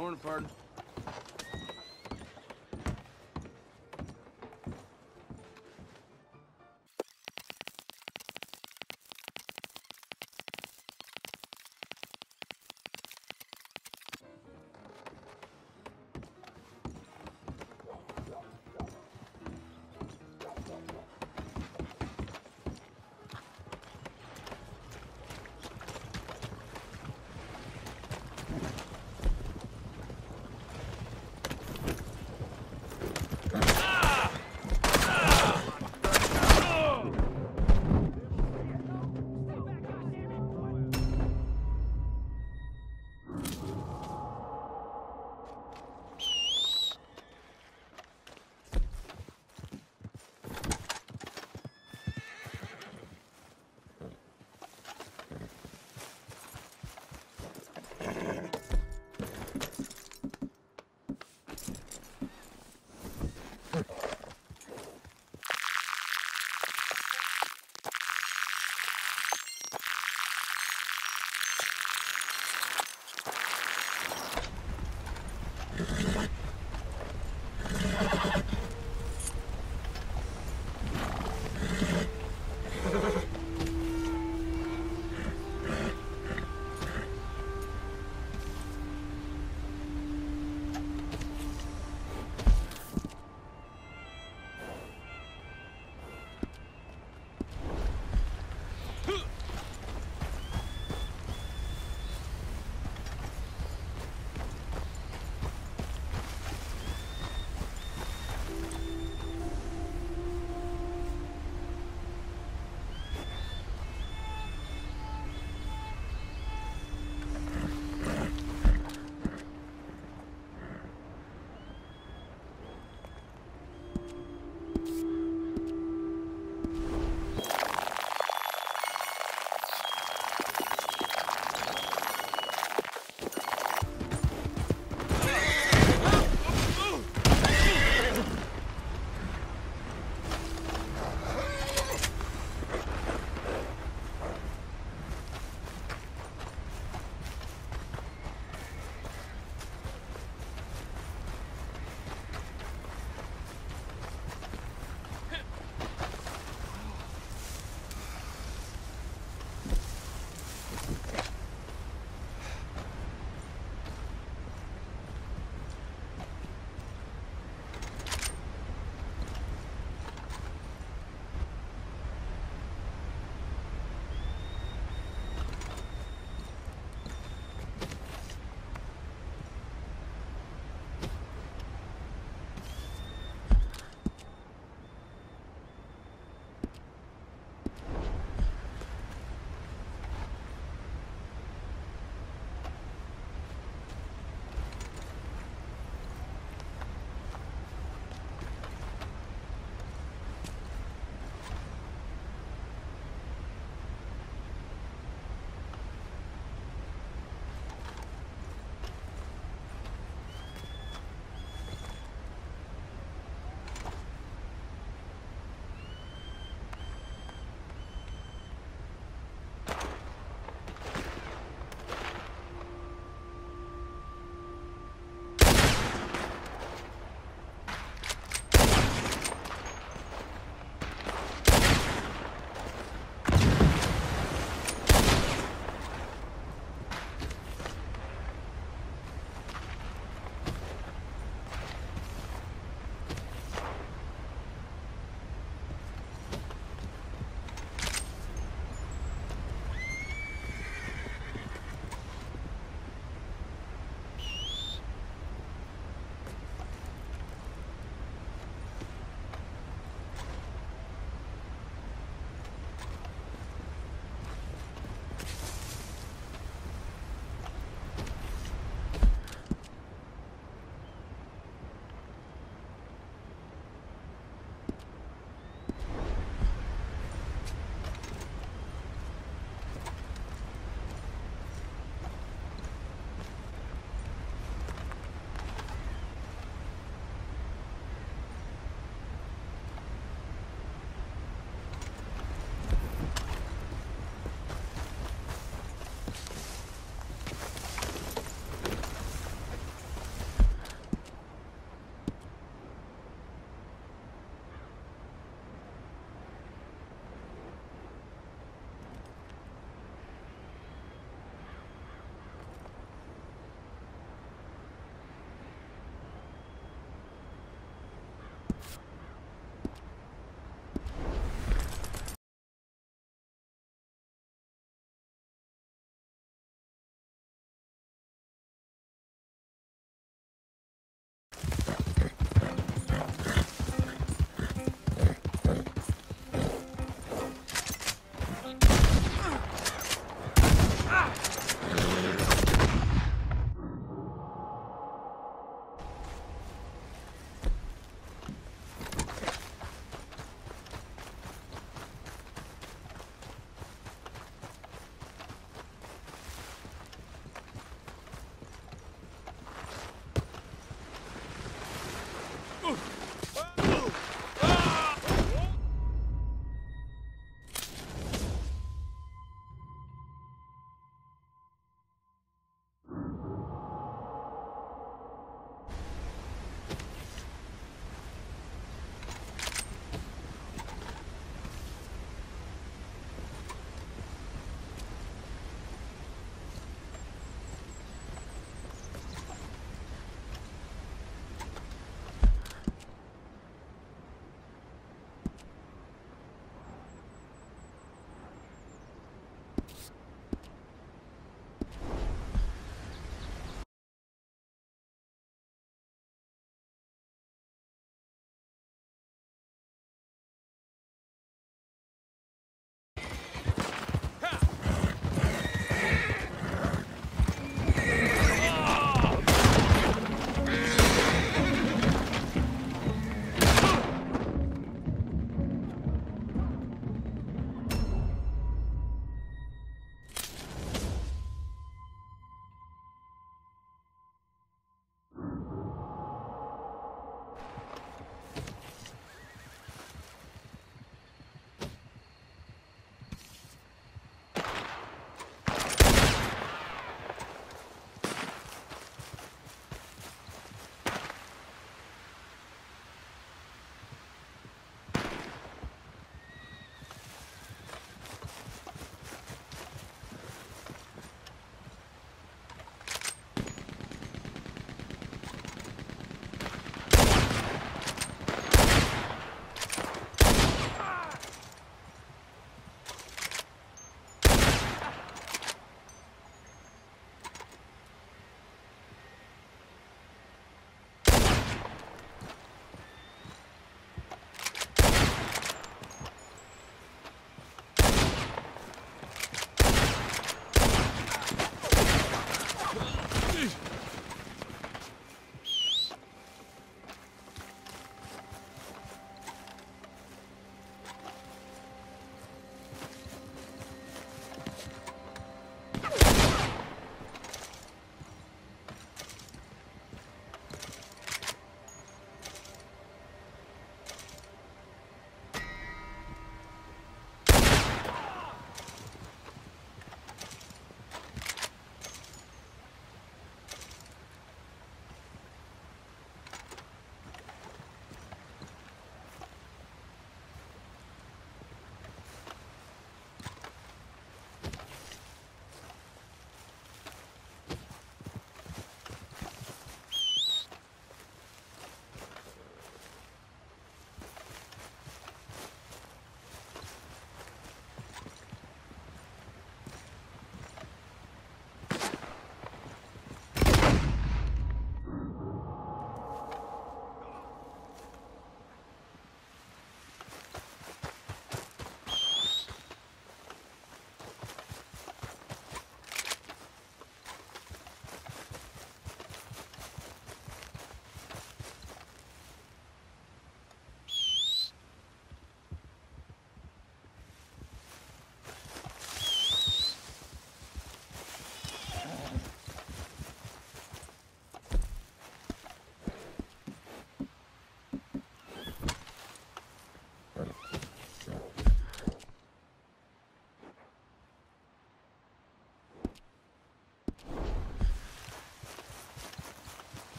Morning, pardon.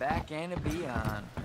Back and beyond.